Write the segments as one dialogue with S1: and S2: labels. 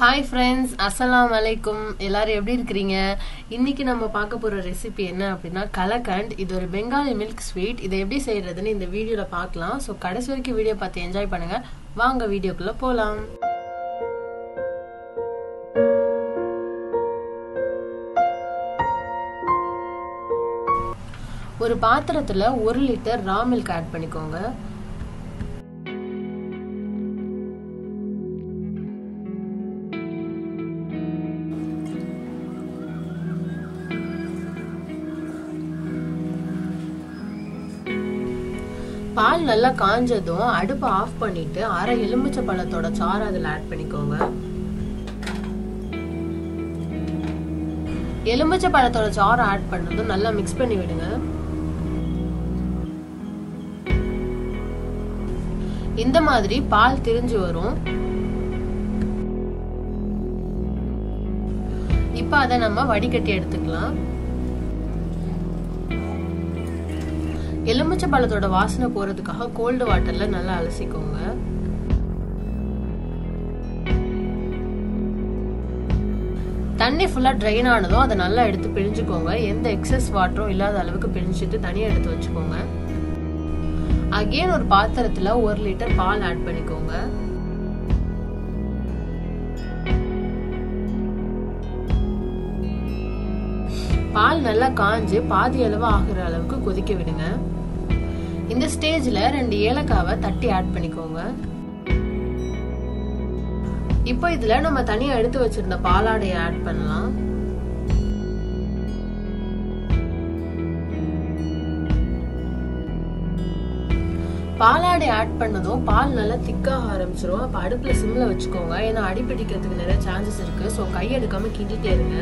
S1: Hi friends அஸ்ஸலாமு வலைக்கும் எல்லாரும் எப்படி இருக்கிறீங்க? இன்னைக்கு நம்ம பார்க்க போகிற ரெசிபி என்ன அப்படின்னா கலக்கண்ட். இது ஒரு பெங்காலி மில்க் ஸ்வீட் இதை எப்படி செய்யறதுன்னு இந்த வீடியோவில் பார்க்கலாம். ஸோ கடைசி வரைக்கும் வீடியோ பார்த்து என்ஜாய் பண்ணுங்க. வாங்க வீடியோக்குள்ளே போகலாம் ஒரு பாத்திரத்தில் ஒரு லிட்டர் ரா மில்க் ஆட் பண்ணிக்கோங்க. பால் நல்லா காஞ்சதும் அடுப்பை ஆஃப் பண்ணிட்டு அரை எலுமிச்சை பழத்தோட சாறு அதில் ஆட் பண்ணிக்கோங்க. எலுமிச்சை பழத்தோட சாறு ஆட் பண்ணதும் நல்லா மிக்ஸ் பண்ணி விடுங்க. இந்த மாதிரி பால் திரிஞ்சு வரும். இப்ப அதை நம்ம வடிகட்டி எடுத்துக்கலாம். எலுமிச்சை பழத்தோட வாசனை போறதுக்காக கோல்டு வாட்டர்ல நல்லா அலசிக்கோங்க. தண்ணி ஃபுல்லா ட்ரைன் ஆனதும் அதை நல்லா எடுத்து பிழிஞ்சுக்கோங்க. எந்த எக்ஸஸ் வாட்டரும் இல்லாத அளவுக்கு பிழிஞ்சிட்டு தனியாக எடுத்து வச்சுக்கோங்க. அகெயின் ஒரு பாத்திரத்துல ஒரு லிட்டர் பால் ஆட் பண்ணிக்கோங்க. பால் நல்லா காஞ்சு பாதி அளவு ஆகுற அளவுக்கு கொதிக்க விடுங்க. இந்த ஸ்டேஜ்ல ரெண்டு ஏலக்காவை தட்டி ஆட் பண்ணிக்கோங்க. இப்போ இதுல நம்ம தனியா எடுத்து வச்சிருந்த பாலாடையை ஆட் பண்ணலாம். பாலாடை ஆட் பண்ணதும் பால் நல்லா திக்காக ஆரம்பிச்சிரும். அப்போ அடுப்பில் சிம்மில் வச்சுக்கோங்க. ஏன்னா அடிப்பிடிக்கிறதுக்கு நிறைய சான்சஸ் இருக்கு. ஸோ கை எடுக்காம கிண்டிட்டே இருங்க.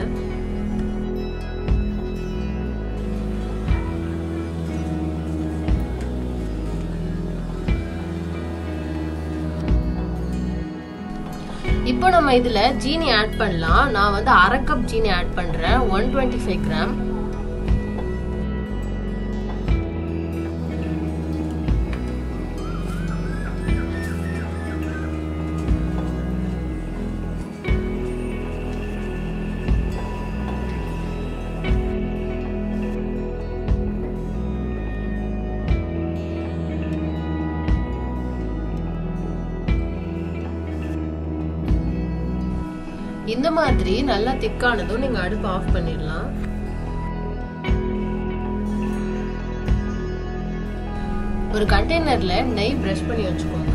S1: இப்போ நம்ம இதுல ஜீனி ஆட் பண்ணலாம். நான் வந்து அரை கப் ஜீனி ஆட் பண்றேன். ஒன் டுவெண்ட்டி ஃபைவ் கிராம் இந்த மாதிரி நல்லா திக்கானதும் நீங்க அடுப்பு ஆஃப் பண்ணிடலாம். ஒரு கண்டெய்னர்ல நெய் பிரஷ் பண்ணி வச்சுக்கோங்க.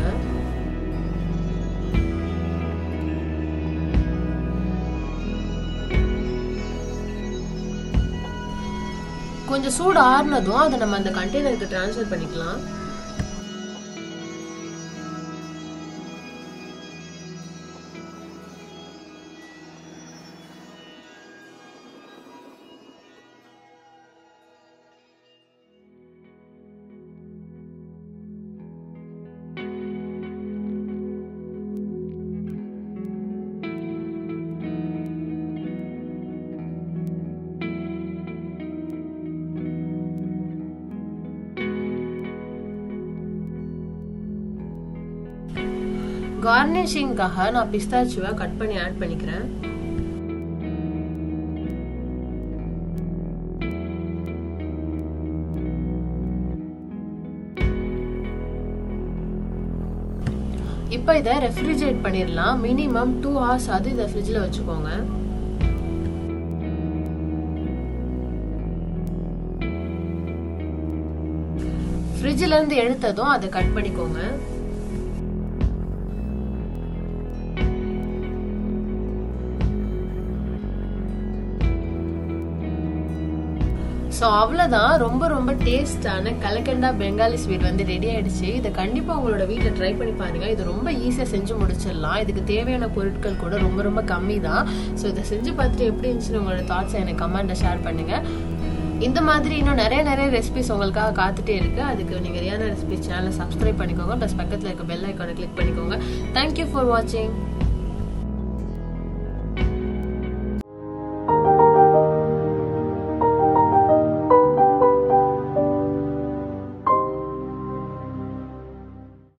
S1: கொஞ்சம் சூடு ஆறுனதும் அதை நம்ம அந்த கண்டெய்னருக்கு டிரான்ஸ்ஃபர் பண்ணிக்கலாம். கார்னிஷிங்காக நான் பிஸ்தாச்சுவை கட் பண்ணி ஆட் பண்ணிக்கிறேன். இப்போ இதை ரெஃப்ரிஜரேட் பண்ணிடலாம் மினிமம் டூ ஹவர்ஸ் அது இதை ஃப்ரிட்ஜில் வச்சுக்கோங்க. ஃப்ரிட்ஜில் இருந்து எடுத்ததும் அதை கட் பண்ணிக்கோங்க. ஸோ அவ்வளோதான் ரொம்ப ரொம்ப டேஸ்டான கலக்கண்டா பெங்காலி ஸ்வீட் வந்து ரெடி ஆயிடுச்சு. இதை கண்டிப்பாக உங்களோட வீட்டில் ட்ரை பண்ணி பாருங்க. இது ரொம்ப ஈஸியாக செஞ்சு முடிச்சிடலாம். இதுக்கு தேவையான பொருட்கள் கூட ரொம்ப ரொம்ப கம்மி தான் ஸோ இதை செஞ்சு பார்த்துட்டு எப்படி இருந்துச்சுன்னு உங்களோட தாட்ஸை எனக்கு கமெண்ட்டை ஷேர் பண்ணுங்க. இந்த மாதிரி இன்னும் நிறைய நிறைய ரெசிபிஸ் உங்களுக்காக காத்துட்டே இருக்கு. அதுக்கு நீங்கள் ரியான ரெசிபி சேனலை சப்ஸ்கிரைப் பண்ணிக்கோங்க. ப்ளஸ் பக்கத்தில் இருக்க பெல் ஐக்கானை கிளிக் பண்ணிக்கோங்க. தேங்க்யூ ஃபார் வாட்சிங்